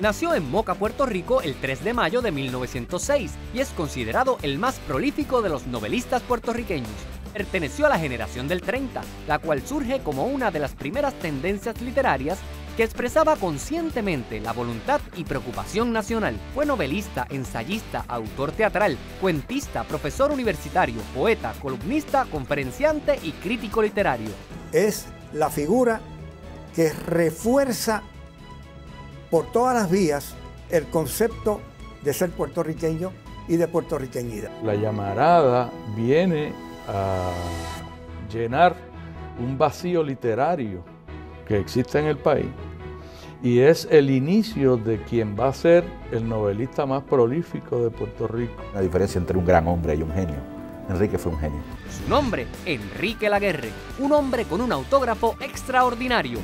Nació en Moca, Puerto Rico, el 3 de mayo de 1906 y es considerado el más prolífico de los novelistas puertorriqueños. Perteneció a la generación del 30, la cual surge como una de las primeras tendencias literarias que expresaba conscientemente la voluntad y preocupación nacional. Fue novelista, ensayista, autor teatral, cuentista, profesor universitario, poeta, columnista, conferenciante y crítico literario. Es la figura que refuerza por todas las vías el concepto de ser puertorriqueño y de puertorriqueñidad. La llamarada viene a llenar un vacío literario que existe en el país y es el inicio de quien va a ser el novelista más prolífico de Puerto Rico. La diferencia entre un gran hombre y un genio. Enrique fue un genio. Su nombre, Enrique Laguerre, un hombre con un autógrafo extraordinario,